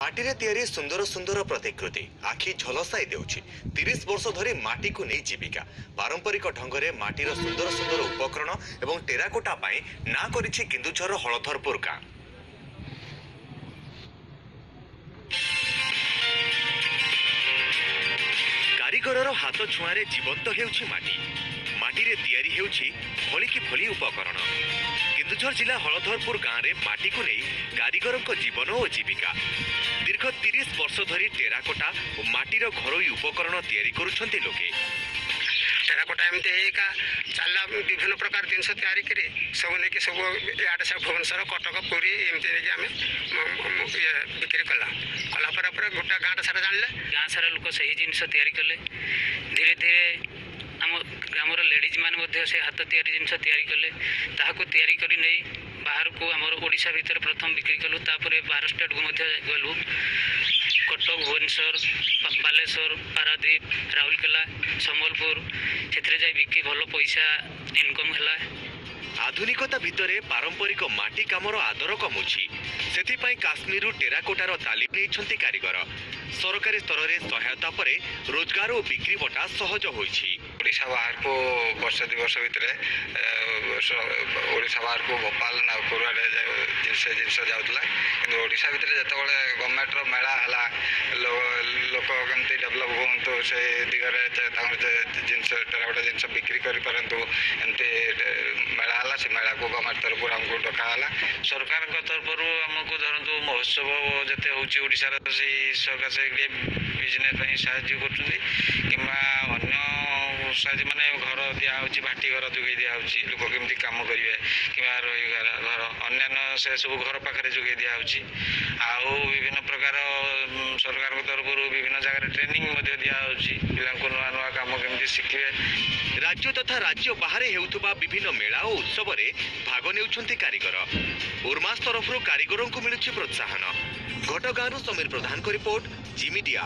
ମାଟିରେ ତିଆରି ସୁନ୍ଦର ସୁନ୍ଦର ପ୍ରତିକୃତି ଆଖି ଝଲସାଇ ଦେଉଛି। ତିରିଶ ବର୍ଷ ଧରି ମାଟିକୁ ନେଇ ଜୀବିକା। ପାରମ୍ପରିକ ଢଙ୍ଗରେ ମାଟିର ସୁନ୍ଦର ସୁନ୍ଦର ଉପକରଣ ଏବଂ ଟେରାକୋଟା ପାଇଁ ନାଁ କରିଛି କେନ୍ଦୁଝର ହଳଧରପୁର ଗାଁ। କାରିଗରର ହାତ ଛୁଆଁରେ ଜୀବନ୍ତ ହେଉଛି ମାଟି। ମାଟିରେ ତିଆରି ହେଉଛି ଭଳିକି ଭଳି ଉପକରଣ। କେନ୍ଦୁଝର ଜିଲ୍ଲା ହଳଧରପୁର ଗାଁରେ ମାଟିକୁ ନେଇ କାରିଗରଙ୍କ ଜୀବନ ଓ ଜୀବିକା। ବର୍ଷ ଧରି ଟେରାକୋଟା ଓ ମାଟିର ଘରୋଇ ଉପକରଣ ତିଆରି କରୁଛନ୍ତି ଲୋକେ। ଟେରାକୋଟା ଏମିତି ହେଇକା ଚାଲିଲା ବିଭିନ୍ନ ପ୍ରକାର ଜିନିଷ ତିଆରି କରି ସବୁ ନେଇକି ସବୁ ଇଆଡ଼େ ସବୁ ଭୁବନେଶ୍ୱର କଟକ ପୁରୀ ଏମିତି ନେଇକି ଆମେ ମ- ମ- ଇଏ ବିକ୍ରି କଲା। କଲା ପରେ ପରେ ଗୋଟା ଗାଁଟା ସାରା ଜାଣିଲେ? ଗାଁ ସାରା ଲୋକ ସେହି ଜିନିଷ ତିଆରି କଲେ। ଧୀରେ ଧୀରେ ଆମ ଗ୍ରାମର ଲେଡ଼ିଜ୍ ମାନେ ମଧ୍ୟ ସେ ହାତ ତିଆରି ଜିନିଷ ତିଆରି କଲେ। ତାହାକୁ ତିଆରି କରି ନେଇ ବାହାରକୁ ଆମର ଓଡ଼ିଶା ଭିତରେ ପ୍ରଥମ ବିକ୍ରି କଲୁ। ତାପରେ ବାହାର ଷ୍ଟେଟ୍କୁ ମଧ୍ୟ ଗଲୁ। କଟକ ଭୁବନେଶ୍ୱର ବା- ବାଲେଶ୍ୱର ପାରାଦ୍ୱୀପ ରାଉରକେଲା ସମ୍ବଲପୁର ସେଥିରେ ଯାଇ ବିକି ଭଲ ପଇସା ଇନକମ୍ ହେଲା। ଆଧୁନିକତା ଭିତରେ ପାରମ୍ପରିକ ମାଟି କାମର ଆଦର କମୁଛି। ସେଥିପାଇଁ କାଶ୍ମୀରରୁ ଟେରାକୋଟାର ତାଲିମ ନେଇଛନ୍ତି କାରିଗର। ସରକାରୀ ସ୍ତରରେ ସହାୟତା ପରେ ରୋଜଗାର ଓ ବିକ୍ରି ବଟା ସହଜ ହୋଇଛି। ଓଡ଼ିଶା ବାହାରକୁ ବର୍ଷ ଦୁଇ ବର୍ଷ ଭିତରେ ଏ, ସ- ଓଡ଼ିଶା ବାହାରକୁ ଭୋପାଳ ନାଗପୁର ଆଡ଼େ ଯା- ଜିନିଷ ଜିନିଷ ଯାଉଥିଲା। କିନ୍ତୁ ଓଡ଼ିଶା ଭିତରେ ଯେତେବେଳେ ଗଭର୍ଣ୍ଣମେଣ୍ଟର ମେଳା ହେଲା ଲୋ- ଲୋକ କେମିତି ଡେଭଲପ୍ ହୁଅନ୍ତୁ ସେ ଦିଗରେ ଯେ- ତାଙ୍କର ଯେ ଜିନିଷ ଗୋଟେ ଜିନିଷ ବିକ୍ରି କରିପାରନ୍ତୁ ଏମିତି ଏ, ମେଳା ହେଲା ସେ ମେଳାକୁ ଗଭର୍ଣ୍ଣମେଣ୍ଟ ତରଫରୁ ଆମକୁ ଡକା ହେଲା। ସରକାରଙ୍କ ତରଫରୁ ଆମକୁ ଧରନ୍ତୁ ମହୋତ୍ସବ ଯେତେ ହେଉଛି ଓଡ଼ିଶାର ସେଇ ସରକାର ସେ ବିଜନେସ୍ ପାଇଁ ସାହାଯ୍ୟ କରୁଛନ୍ତି। କିମ୍ବା ଅନ୍ୟ ସାହାଯ୍ୟ ମାନେ ଘର ଦିଆହେଉଛି ଭାଟି ଘର ଯୋଗାଇ ଦିଆହେଉଛି ଲୋକ କେମିତି କାମ କରିବେ କିମ୍ବା ରହିବାର ଘର ଅନ୍ୟାନ୍ୟ ସେ ସବୁ ଘର ପାଖରେ ଯୋଗାଇ ଦିଆହେଉଛି। ଆଉ ବିଭିନ୍ନ ପ୍ରକାର ସରକାରଙ୍କ ତରଫରୁ ବିଭିନ୍ନ ଜାଗାରେ ଟ୍ରେନିଂ ମଧ୍ୟ ଦିଆହେଉଛି ପିଲାଙ୍କୁ ନୂଆ ନୂଆ କାମ କେମିତି ଶିଖିବେ। ରାଜ୍ୟ ତଥା ରାଜ୍ୟ ବାହାରେ ହେଉଥିବା ବିଭିନ୍ନ ମେଳା ଓ ଉତ୍ସବରେ ଭାଗ ନେଉଛନ୍ତି କାରିଗର। ଉର୍ମାସ ତରଫରୁ କାରିଗରଙ୍କୁ ମିଳୁଛି ପ୍ରୋତ୍ସାହନ। ଘଟଗାଁରୁ ସମୀର ପ୍ରଧାନଙ୍କ ରିପୋର୍ଟ ଜି ମିଡିଆ